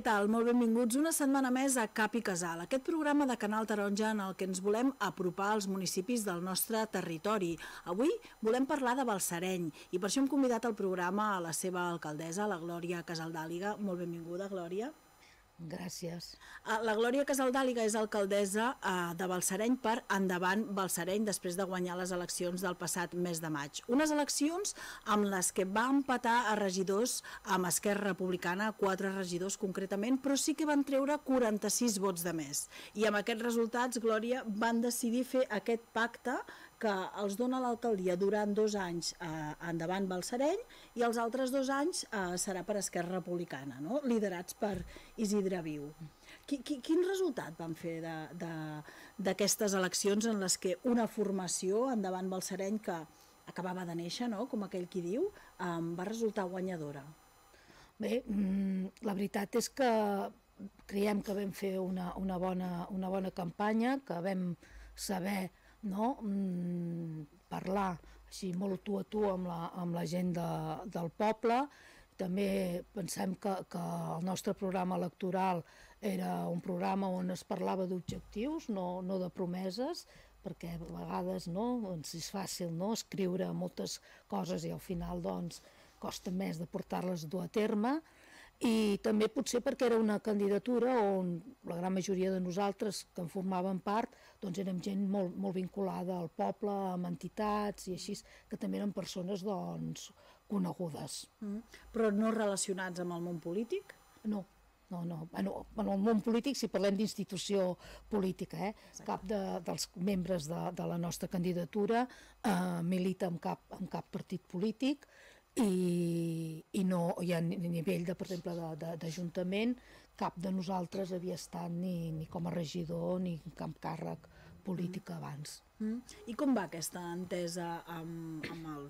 Què tal? Molt benvinguts una setmana més a Cap i Casal, aquest programa de Canal Taronja en el que ens volem apropar als municipis del nostre territori. Avui volem parlar de Balsareny i per això hem convidat al programa a la seva alcaldessa, la Glòria Casaldàliga. Molt benvinguda, Glòria. Gràcies. Ah, la Glòria Casaldàliga és alcaldessa ah, de Balsareny per Endavant Balsareny després de guanyar les eleccions del passat mes de maig. Unes eleccions amb les que va empatar a regidors amb Esquerra Republicana, quatre regidors concretament, però sí que van treure 46 vots de més. I amb aquests resultats, Glòria, van decidir fer aquest pacte que els dona l'alcaldia durant dos anys eh, endavant Balsareny i els altres dos anys eh, serà per Esquerra Republicana, no? liderats per Isidre Viu. Qui, qui, quin resultat van fer d'aquestes eleccions en les que una formació endavant Balsareny que acabava de néixer, no? com aquell qui diu, eh, va resultar guanyadora? Bé, mm, la veritat és que creiem que vam fer una, una, bona, una bona campanya, que vam saber no? Mm, parlar així molt tu a tu amb la, amb la gent de, del poble. També pensem que, que el nostre programa electoral era un programa on es parlava d'objectius, no, no de promeses, perquè a vegades no, doncs és fàcil no, escriure moltes coses i al final doncs, costa més de portar-les a dur a terme i també potser perquè era una candidatura on la gran majoria de nosaltres que en formàvem part doncs érem gent molt, molt vinculada al poble, amb entitats i així, que també eren persones doncs, conegudes. Mm. Però no relacionats amb el món polític? No, no, no. Bueno, en el món polític, si parlem d'institució política, eh? cap de, dels membres de, de la nostra candidatura eh, milita en cap, en cap partit polític, i, i no hi ha nivell de, per exemple d'Ajuntament cap de nosaltres havia estat ni, ni com a regidor ni cap càrrec polític mm. abans. Mm. I com va aquesta entesa amb, amb, el,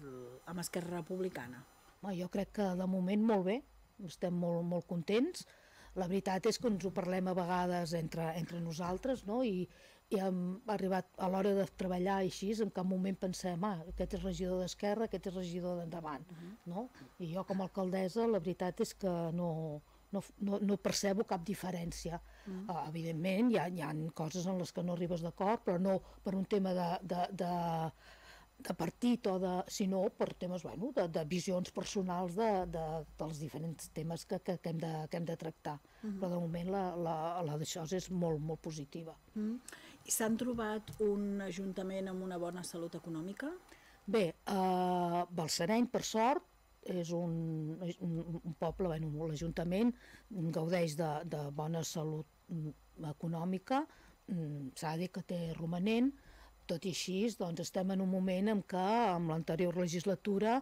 amb Esquerra Republicana? Bé, jo crec que de moment molt bé, estem molt, molt contents, la veritat és que ens ho parlem a vegades entre, entre nosaltres no? I, i hem arribat a l'hora de treballar així, en cap moment pensem ah, aquest és regidor d'esquerra, aquest és regidor d'endavant uh -huh. no? i jo com a alcaldessa la veritat és que no, no, no, no percebo cap diferència. Uh -huh. uh, evidentment, hi ha, hi ha coses en les que no arribes d'acord, però no per un tema de, de, de, de partit o de, sinó per temes bueno, de, de visions personals de, de, dels diferents temes que, que, que, hem, de, que hem de tractar. Uh -huh. Però de moment la, la, la d'això és molt, molt positiva. Uh -huh. S'han trobat un ajuntament amb una bona salut econòmica? Bé, eh, Balsareny, per sort, és un, un, un poble, bueno, l'Ajuntament gaudeix de, de bona salut mm, econòmica, mm, s'ha de dir que té romanent, tot i així, doncs, estem en un moment en què, amb l'anterior legislatura,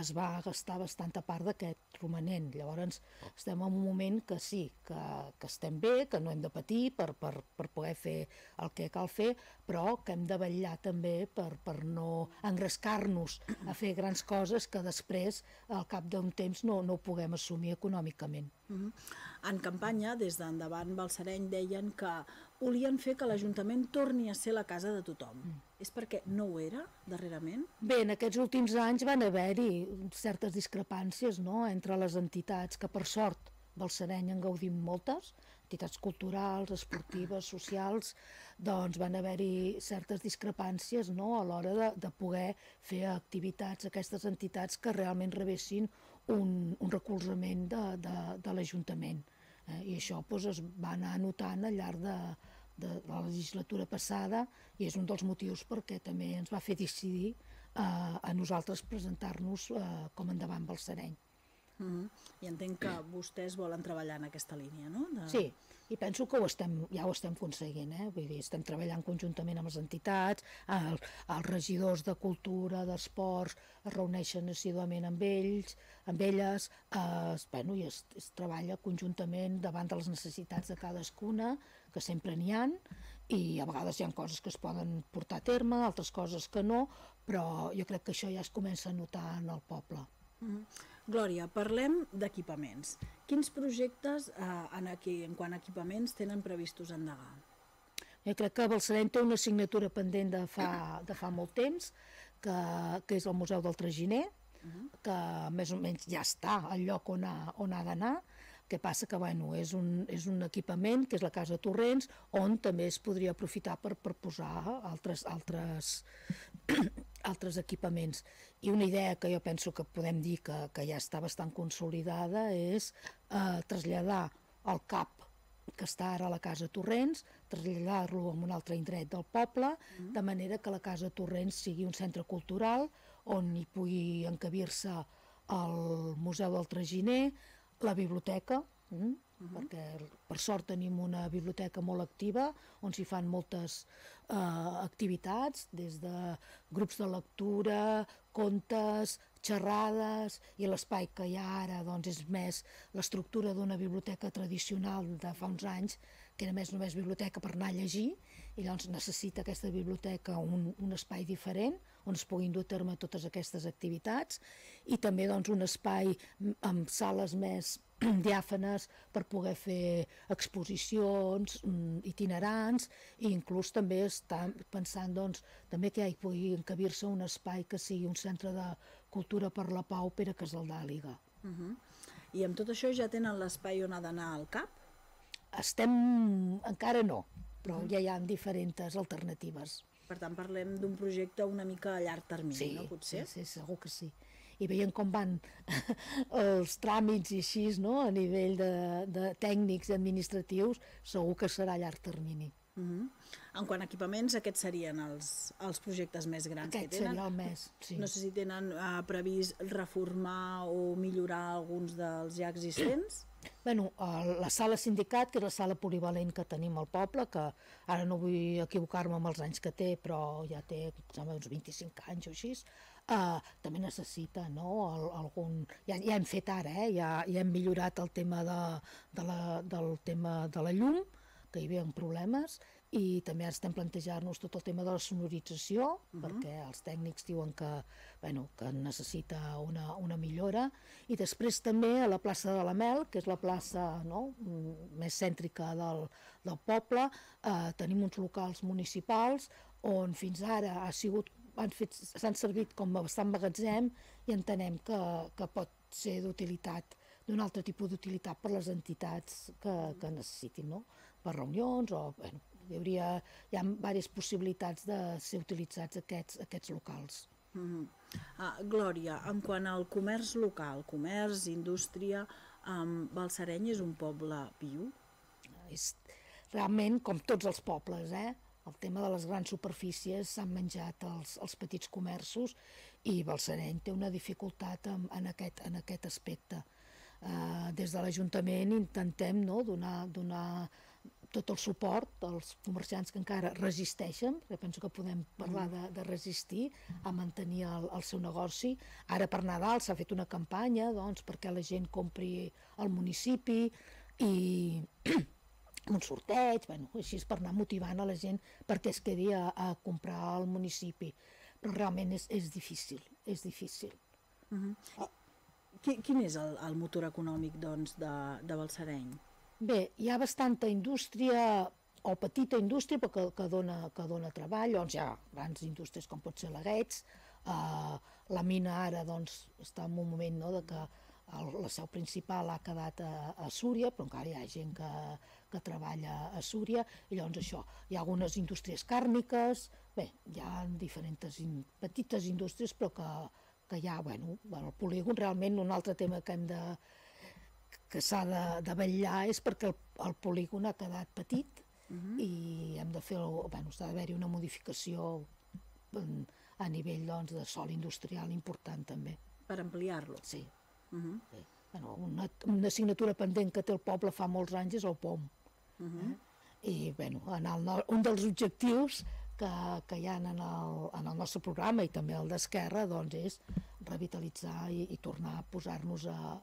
es va gastar bastanta part d'aquest romanent. Llavors, estem en un moment que sí, que, que estem bé, que no hem de patir per, per, per poder fer el que cal fer, però que hem de vetllar també per, per no engrescar-nos a fer grans coses que després, al cap d'un temps, no, no ho puguem assumir econòmicament. Uh -huh. En campanya, des d'endavant Balsareny, deien que volien fer que l'Ajuntament torni a ser la casa de tothom. Mm. És perquè no ho era, darrerament? Bé, en aquests últims anys van haver-hi certes discrepàncies no? entre les entitats, que per sort Balsareny en gaudim moltes, entitats culturals, esportives, socials, doncs van haver-hi certes discrepàncies no? a l'hora de, de poder fer activitats, aquestes entitats que realment rebessin un, un recolzament de, de, de l'Ajuntament. Eh? I això doncs, es va anar notant al llarg de, de la legislatura passada i és un dels motius perquè també ens va fer decidir eh, a nosaltres presentar-nos eh, com endavant Balsareny. Mm -hmm. I entenc que vostès volen treballar en aquesta línia, no? De... Sí, i penso que ho estem, ja ho estem aconseguint, eh? Vull dir, estem treballant conjuntament amb les entitats, el, els regidors de cultura, d'esports, es reuneixen assiduament amb ells, amb elles, eh, bueno, i es, es treballa conjuntament davant de les necessitats de cadascuna, que sempre n'hi han, i a vegades hi ha coses que es poden portar a terme, altres coses que no, però jo crec que això ja es comença a notar en el poble. Mm. Glòria, parlem d'equipaments. Quins projectes eh, en, aquí, en quant a equipaments tenen previstos endegar? Jo crec que Balsareny té una assignatura pendent de fa, de fa molt temps, que, que és el Museu del Traginer, uh -huh. que més o menys ja està al lloc on ha, on ha d'anar. Què passa? Que bueno, és, un, és un equipament, que és la Casa Torrents, on també es podria aprofitar per, per posar altres, altres, altres equipaments. I una idea que jo penso que podem dir que, que ja està bastant consolidada és eh, traslladar el CAP que està ara a la Casa Torrents, traslladar-lo a un altre indret del poble, mm. de manera que la Casa Torrents sigui un centre cultural on hi pugui encabir-se el Museu del Traginer, la biblioteca, mm? Uh -huh. perquè per sort tenim una biblioteca molt activa on s'hi fan moltes eh, activitats, des de grups de lectura, contes, xerrades, i l'espai que hi ha ara doncs, és més l'estructura d'una biblioteca tradicional de fa uns anys, que era més només biblioteca per anar a llegir, i llavors necessita aquesta biblioteca un, un espai diferent, on es puguin dur a terme totes aquestes activitats, i també doncs, un espai amb sales més diàfanes per poder fer exposicions mm, itinerants i inclús també està pensant doncs, també que hi pugui encabir-se un espai que sigui un centre de cultura per la pau per a Casaldàliga. Uh mhm. -huh. I amb tot això ja tenen l'espai on ha d'anar al CAP? Estem... encara no, però uh -huh. ja hi ha diferents alternatives. Per tant, parlem d'un projecte una mica a llarg termini, sí, no? Potser? Sí, sí, segur que sí i veient com van els tràmits i així, no? a nivell de, de tècnics i administratius, segur que serà a llarg termini. Uh -huh. En quant a equipaments, aquests serien els, els projectes més grans Aquest que tenen? seria el més, sí. No sé si tenen uh, previst reformar o millorar alguns dels ja existents? Bueno, la sala sindicat, que és la sala polivalent que tenim al poble, que ara no vull equivocar-me amb els anys que té, però ja té, sembla, uns 25 anys o així, eh, també necessita no, el, algun... Ja, ja hem fet ara, eh, ja, ja hem millorat el tema de, de la, del tema de la llum, que hi havia problemes, i també estem plantejant-nos tot el tema de la sonorització, uh -huh. perquè els tècnics diuen que, bueno, que necessita una, una millora, i després també a la plaça de la Mel, que és la plaça no, més cèntrica del, del poble, eh, tenim uns locals municipals on fins ara ha sigut s'han servit com a bastant magatzem i entenem que, que pot ser d'utilitat, d'un altre tipus d'utilitat per les entitats que, que necessitin, no? per reunions o, bueno, hi hauria, hi ha diverses possibilitats de ser utilitzats aquests, aquests locals. Mm -hmm. ah, Glòria, en quant al comerç local, comerç, indústria, um, Balsareny és un poble viu? És realment com tots els pobles, eh? el tema de les grans superfícies s'han menjat els, els petits comerços i Balsareny té una dificultat en, en, aquest, en aquest aspecte. Uh, des de l'Ajuntament intentem no, donar, donar tot el suport als comerciants que encara resisteixen, perquè penso que podem parlar de, de resistir a mantenir el, el seu negoci. Ara per Nadal s'ha fet una campanya doncs, perquè la gent compri al municipi i un sorteig, bueno, així per anar motivant a la gent perquè es quedi a, a comprar al municipi. Però realment és, és difícil, és difícil. Uh -huh. oh. Quin és el, el motor econòmic doncs, de, de Balsareny? Bé, hi ha bastanta indústria o petita indústria que, que, dona, que dona treball, doncs hi ha grans indústries com pot ser la Gates, uh, la mina ara doncs, està en un moment no, de que el, la seu principal ha quedat a, a Súria, però encara hi ha gent que, que treballa a Súria, i llavors això, hi ha algunes indústries càrniques, bé, hi ha diferents in, petites indústries, però que, que hi ha, bueno, el polígon realment un altre tema que hem de que s'ha de, de vetllar és perquè el, el polígon ha quedat petit uh -huh. i hem de fer, bueno, s'ha d'haver-hi una modificació a nivell doncs, de sol industrial important també. Per ampliar-lo? Sí. Uh -huh. sí. Bueno, una, una assignatura pendent que té el poble fa molts anys és el POM. Uh -huh. eh? I bueno, en el, un dels objectius que, que hi ha en el, en el nostre programa i també el d'Esquerra doncs, és revitalitzar i, i tornar a posar-nos a,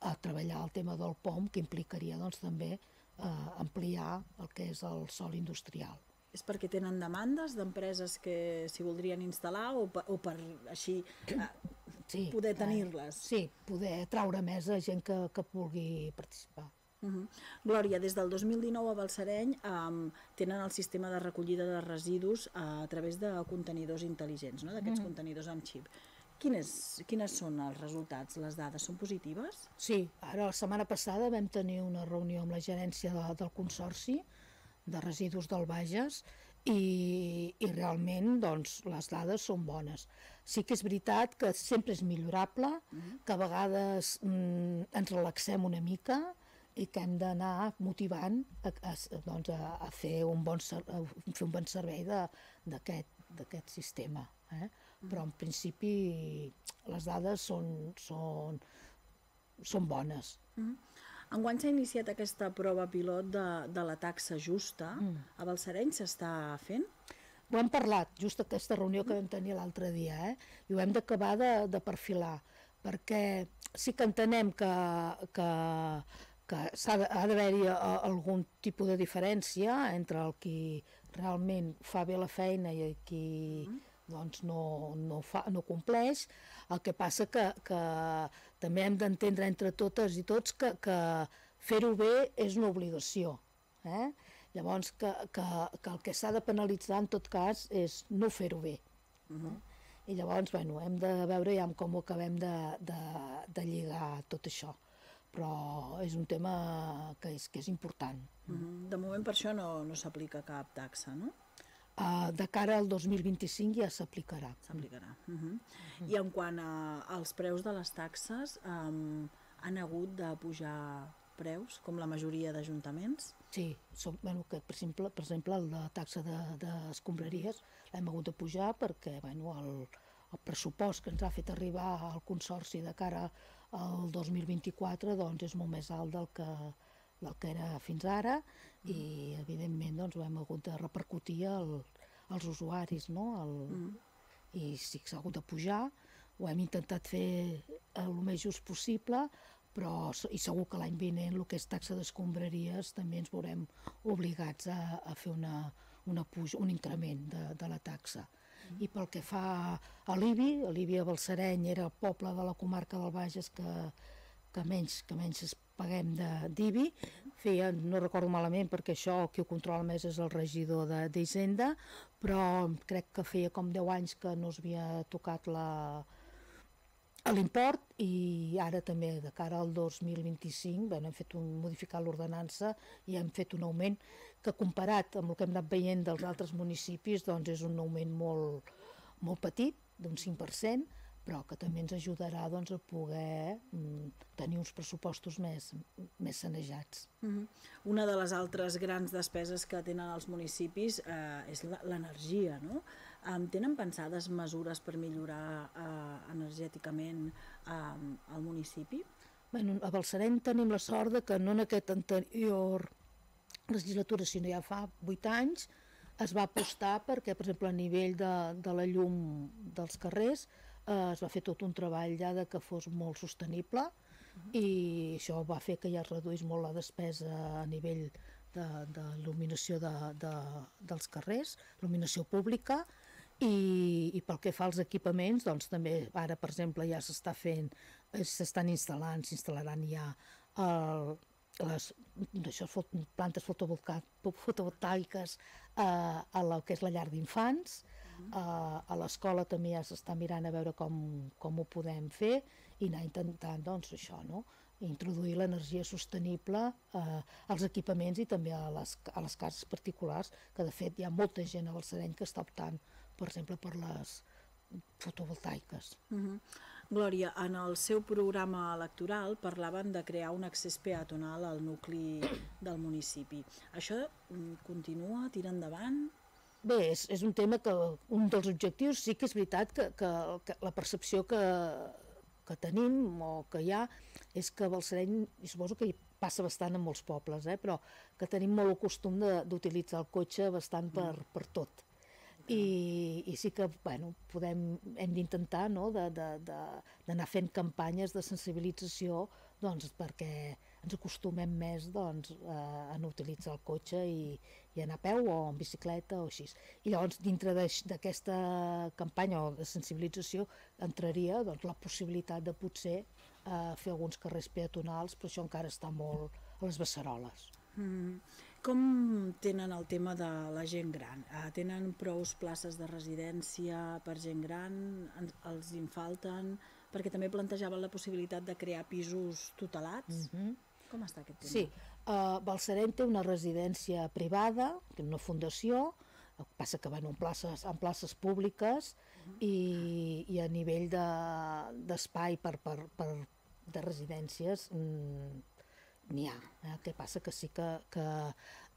a, a treballar el tema del POM, que implicaria doncs, també eh, ampliar el que és el sol industrial. És perquè tenen demandes d'empreses que s'hi voldrien instal·lar o per, o per així eh, sí, poder tenir-les? Eh, sí, poder traure més a gent que, que pugui participar. Uh -huh. Glòria, des del 2019 a Balsareny um, tenen el sistema de recollida de residus uh, a través de contenidors intel·ligents, no? d'aquests uh -huh. contenidors amb xip. Quines, quines són els resultats? Les dades són positives? Sí, ara la setmana passada vam tenir una reunió amb la gerència de, del Consorci de Residus del Bages i, i realment doncs, les dades són bones. Sí que és veritat que sempre és millorable, que a vegades mm, ens relaxem una mica i que hem d'anar motivant a, a, doncs, a, a, fer un bon, a fer un bon servei d'aquest sistema. Eh? Però en principi les dades són, són, són bones. Mm -hmm. Enguany s'ha iniciat aquesta prova pilot de, de la taxa justa. Mm. A Balsareny s'està fent? Ho hem parlat, just aquesta reunió que vam tenir l'altre dia, eh? i ho hem d'acabar de, de perfilar, perquè sí que entenem que, que, que ha d'haver-hi algun tipus de diferència entre el qui realment fa bé la feina i el qui mm. Doncs no, no, fa, no compleix, el que passa que, que també hem d'entendre entre totes i tots que, que fer-ho bé és una obligació. Eh? Llavors, que, que, que el que s'ha de penalitzar en tot cas és no fer-ho bé. Uh -huh. I llavors, bueno, hem de veure ja com ho acabem de, de, de lligar tot això. Però és un tema que és, que és important. Uh -huh. De moment per això no, no s'aplica cap taxa, no? Uh, de cara al 2025 ja s'aplicarà. S'aplicarà. Uh -huh. uh -huh. I en quant a, als preus de les taxes, um, han hagut de pujar preus, com la majoria d'ajuntaments? Sí, som, bueno, que per exemple, per exemple la taxa d'escombraries de, l'hem hagut de pujar perquè bueno, el, el pressupost que ens ha fet arribar al Consorci de cara al 2024 doncs, és molt més alt del que, del que era fins ara i evidentment doncs, ho hem hagut de repercutir al, als usuaris no? el, mm. i que s'ha hagut de pujar ho hem intentat fer el més just possible però i segur que l'any vinent el que és taxa d'escombraries també ens veurem obligats a, a fer una, una puja, un increment de, de la taxa. Mm. I pel que fa a l'IBI, l'IBI a Balsareny era el poble de la comarca del Bages que, que menys, que menys es paguem d'IBI, feia, no recordo malament perquè això qui ho controla més és el regidor d'Hisenda, però crec que feia com 10 anys que no s'havia tocat la l'import i ara també de cara al 2025 bueno, hem fet un, modificar l'ordenança i hem fet un augment que comparat amb el que hem anat veient dels altres municipis doncs és un augment molt, molt petit, d'un 5%, però que també ens ajudarà doncs, a poder mm, tenir uns pressupostos més, més sanejats. Mm -hmm. Una de les altres grans despeses que tenen els municipis eh, és l'energia, no? Um, tenen pensades mesures per millorar eh, energèticament eh, el municipi? Bueno, a Balsareny tenim la sort de que no en aquest anterior legislatura, sinó ja fa 8 anys, es va apostar perquè, per exemple, a nivell de, de la llum dels carrers eh, es va fer tot un treball ja de que fos molt sostenible uh -huh. i això va fer que ja es reduís molt la despesa a nivell d'il·luminació de, de, de, dels carrers, il·luminació pública, i, i pel que fa als equipaments, doncs també ara, per exemple, ja s'està fent, eh, s'estan instal·lant, s'instal·laran ja el, les això, plantes fotovoltaiques eh, a la que és la llar d'infants, a, a l'escola també ja s'està mirant a veure com, com ho podem fer i anar intentant doncs, això, no? introduir l'energia sostenible eh, als equipaments i també a les, a les cases particulars, que de fet hi ha molta gent a Balsareny que està optant, per exemple, per les fotovoltaiques. Uh -huh. Glòria, en el seu programa electoral parlaven de crear un accés peatonal al nucli del municipi. Això mm, continua, tira endavant? Bé, és, és un tema que un dels objectius sí que és veritat que, que, que la percepció que, que tenim o que hi ha és que Balsareny, i suposo que hi passa bastant en molts pobles, eh, però que tenim molt el costum d'utilitzar el cotxe bastant per, mm. per tot. I, i sí que bueno, podem, hem d'intentar no, d'anar fent campanyes de sensibilització doncs, perquè ens acostumem més doncs, a no utilitzar el cotxe i, i anar a peu o en bicicleta o així. I llavors dintre d'aquesta campanya o de sensibilització entraria doncs, la possibilitat de potser eh, fer alguns carrers peatonals, però això encara està molt a les beceroles. Mm. com tenen el tema de la gent gran? Uh, tenen prous places de residència per gent gran? Els en falten? Perquè també plantejaven la possibilitat de crear pisos tutelats. Mm -hmm. Com està aquest tema? Sí, uh, Balsareny té una residència privada, que una fundació, passa que van en places, en places públiques i, i a nivell d'espai de, per, per, per, de residències mm, n'hi ha. Eh? El que passa que sí que, que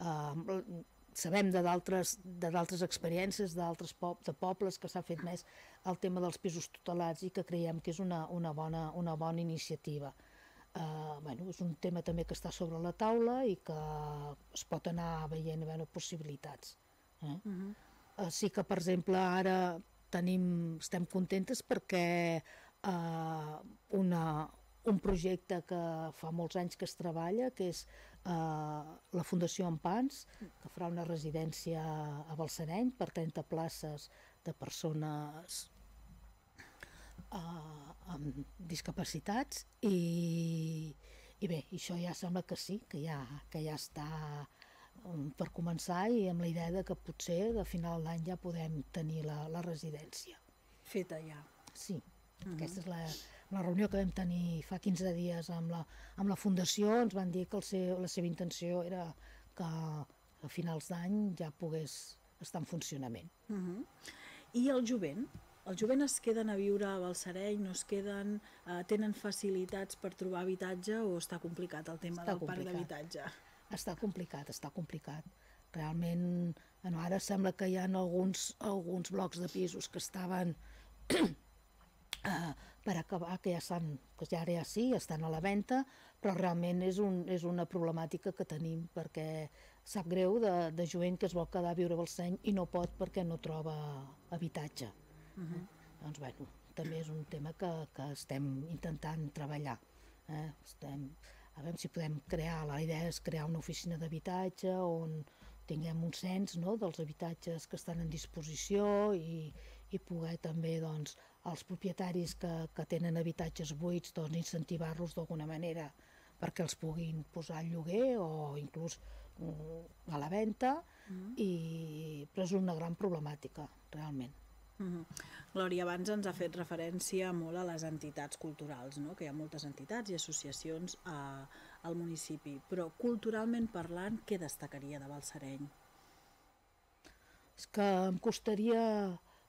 eh, sabem de d'altres experiències d'altres pop, de pobles que s'ha fet més el tema dels pisos tutelats i que creiem que és una, una, bona, una bona iniciativa. Uh, bueno, és un tema també que està sobre la taula i que es pot anar veient bueno, possibilitats. Eh? Uh -huh. uh, sí que, per exemple, ara tenim, estem contentes perquè uh, una, un projecte que fa molts anys que es treballa, que és uh, la Fundació Ampans, que farà una residència a Balsareny per 30 places de persones uh, amb discapacitats i, i bé, això ja sembla que sí, que ja, que ja està um, per començar i amb la idea de que potser a final d'any ja podem tenir la, la residència. Feta ja. Sí, uh -huh. aquesta és la, la reunió que vam tenir fa 15 dies amb la, amb la Fundació, ens van dir que el seu, la seva intenció era que a finals d'any ja pogués estar en funcionament. Uh -huh. I el jovent? El jovent es queden a viure a Balsareny, no es queden, eh, tenen facilitats per trobar habitatge o està complicat el tema està del complicat. parc d'habitatge? Està complicat, està complicat. Realment, bueno, ara sembla que hi ha alguns, alguns blocs de pisos que estaven eh, per acabar, que ja, estan, que ja ara ja sí, estan a la venda, però realment és, un, és una problemàtica que tenim perquè sap greu de, de jovent que es vol quedar a viure a Balseny i no pot perquè no troba habitatge. Uh -huh. Doncs, bueno, també és un tema que, que estem intentant treballar. Eh? Estem, a veure si podem crear, la idea és crear una oficina d'habitatge on tinguem un cens no, dels habitatges que estan en disposició i, i poder també doncs, els propietaris que, que tenen habitatges buits doncs, incentivar-los d'alguna manera perquè els puguin posar al lloguer o inclús mm, a la venda, -huh. i, però és una gran problemàtica, realment. Uh -huh. Glòria, abans ens ha fet referència molt a les entitats culturals, no? que hi ha moltes entitats i associacions a, al municipi, però culturalment parlant, què destacaria de Balsareny? És que em costaria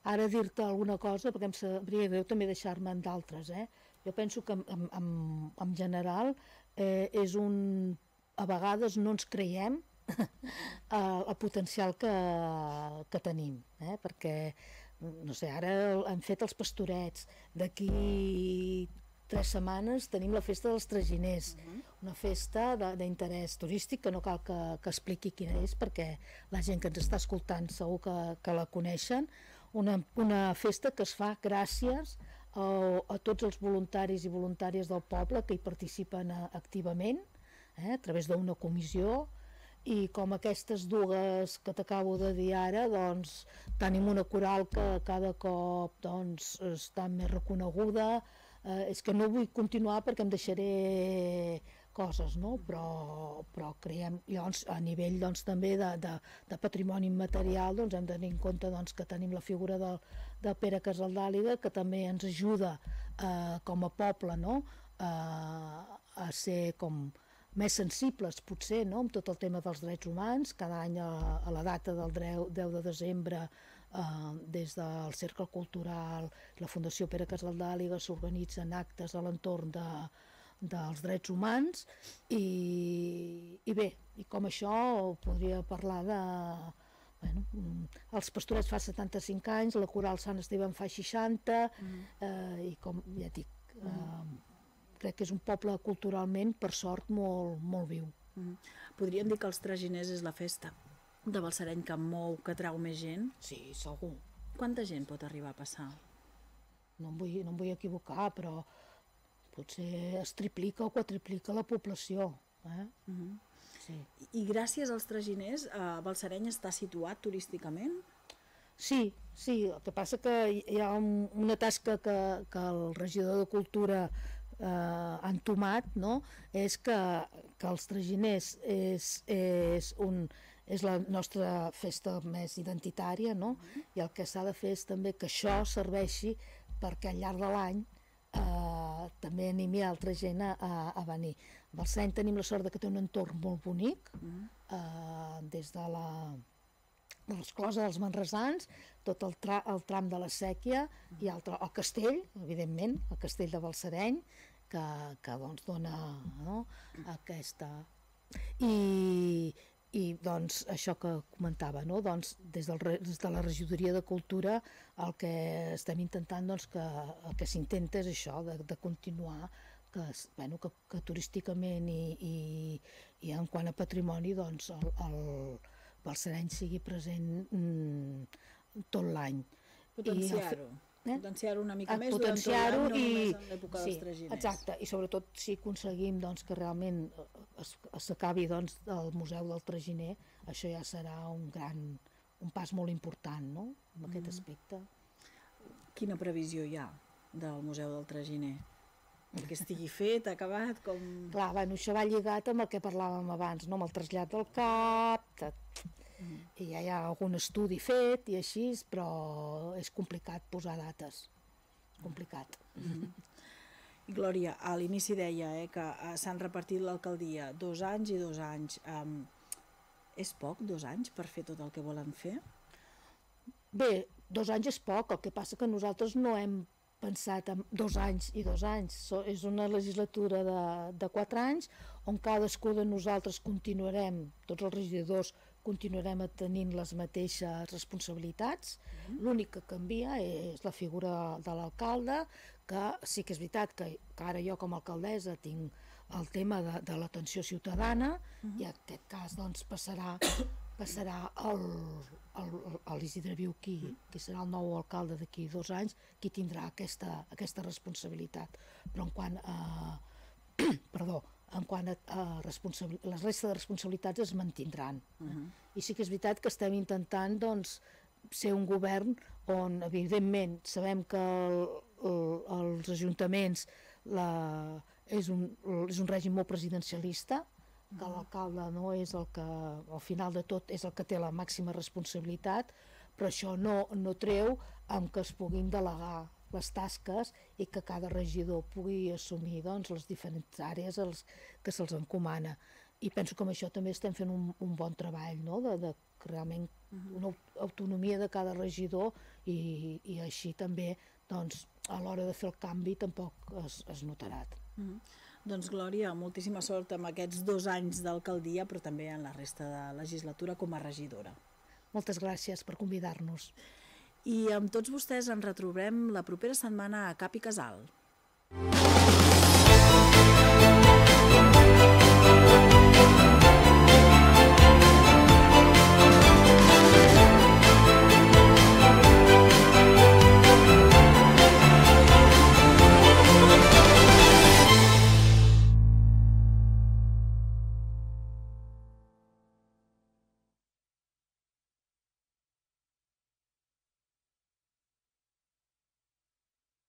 ara dir-te alguna cosa, perquè em sabria greu també deixar-me en d'altres. Eh? Jo penso que en, en, en general eh, és un... A vegades no ens creiem el, el potencial que, que tenim, eh? perquè no sé, ara han fet els pastorets, d'aquí tres setmanes tenim la festa dels traginers, uh -huh. una festa d'interès turístic que no cal que, que expliqui quina és perquè la gent que ens està escoltant segur que, que la coneixen, una, una festa que es fa gràcies a, a tots els voluntaris i voluntàries del poble que hi participen activament, eh, a través d'una comissió, i com aquestes dues que t'acabo de dir ara, doncs tenim una coral que cada cop doncs, està més reconeguda, eh, és que no vull continuar perquè em deixaré coses, no? però, però creiem, llavors, a nivell doncs, també de, de, de patrimoni immaterial doncs, hem de tenir en compte doncs, que tenim la figura del, de Pere Casaldàliga que també ens ajuda eh, com a poble no? eh, a ser com, més sensibles potser no? amb tot el tema dels drets humans. Cada any a, a la data del 10 de desembre eh, des del Cercle Cultural, la Fundació Pere Casaldàliga s'organitzen actes a l'entorn de, dels drets humans i, i bé, i com això podria parlar de bueno, els pastorets fa 75 anys, la coral Sant Esteve fa 60 mm. eh, i com ja dic, eh, crec que és un poble culturalment, per sort, molt, molt viu. Mm. Podríem dir que els traginers és la festa de Balsareny que mou, que trau més gent? Sí, segur. Quanta gent pot arribar a passar? No em vull, no em vull equivocar, però potser es triplica o quadriplica la població. Eh? Mm -hmm. sí. I gràcies als traginers, eh, Balsareny està situat turísticament? Sí, sí, el que passa que hi ha un, una tasca que, que el regidor de Cultura eh, entomat no? és que, que els traginers és, és, un, és la nostra festa més identitària no? i el que s'ha de fer és també que això serveixi perquè al llarg de l'any eh, també animi altra gent a, a venir. A Balsany tenim la sort de que té un entorn molt bonic, eh, des de la de l'esclosa dels manresans, tot el, tra el tram de la sèquia i el, el castell, evidentment, el castell de Balsareny, que, que doncs dona no, aquesta... I, i doncs això que comentava, no? doncs, des, del, des de la regidoria de cultura el que estem intentant doncs, que, el que s'intenta és això, de, de continuar que, bueno, que, que turísticament i, i, i en quant a patrimoni doncs, el, el, Balsareny sigui present mm, tot l'any. Potenciar-ho. Eh? Potenciar-ho una mica a més durant tot l'any, no i... només en l'època sí, dels traginers. Exacte, i sobretot si aconseguim doncs, que realment s'acabi doncs, el Museu del Traginer, això ja serà un gran un pas molt important no? en aquest mm. aspecte. Quina previsió hi ha del Museu del Traginer? que estigui fet, acabat, com... Clar, bueno, això va lligat amb el que parlàvem abans, no? amb el trasllat del cap. Mm. i ja hi ha algun estudi fet i així, però és complicat posar dates, és complicat. Mm -hmm. Glòria, a l'inici deia eh, que uh, s'han repartit l'alcaldia dos anys i dos anys. Um, és poc, dos anys, per fer tot el que volen fer? Bé, dos anys és poc, el que passa que nosaltres no hem pensat en dos anys i dos anys. So, és una legislatura de, de quatre anys on cadascú de nosaltres continuarem, tots els regidors continuarem tenint les mateixes responsabilitats. Mm -hmm. L'únic que canvia és la figura de l'alcalde, que sí que és veritat que, que ara jo com a alcaldessa tinc el tema de, de l'atenció ciutadana mm -hmm. i en aquest cas doncs, passarà passarà el, el, el Isidre Viu qui, qui serà el nou alcalde d'aquí dos anys, qui tindrà aquesta, aquesta responsabilitat. Però en quant a... perdó, en quant a, a les restes de responsabilitats es mantindran. Uh -huh. I sí que és veritat que estem intentant doncs, ser un govern on, evidentment, sabem que el, el, els ajuntaments la, és, un, és un règim molt presidencialista, que l'alcalde no és el que, al final de tot, és el que té la màxima responsabilitat, però això no, no treu amb que es puguin delegar les tasques i que cada regidor pugui assumir doncs, les diferents àrees els, que se'ls encomana. I penso que amb això també estem fent un, un bon treball, no? de, de realment una autonomia de cada regidor i, i així també doncs, a l'hora de fer el canvi tampoc es, es notarà. Uh -huh. Doncs Glòria, moltíssima sort amb aquests dos anys d'alcaldia, però també en la resta de legislatura com a regidora. Moltes gràcies per convidar-nos. I amb tots vostès ens retrobem la propera setmana a Cap i Casal.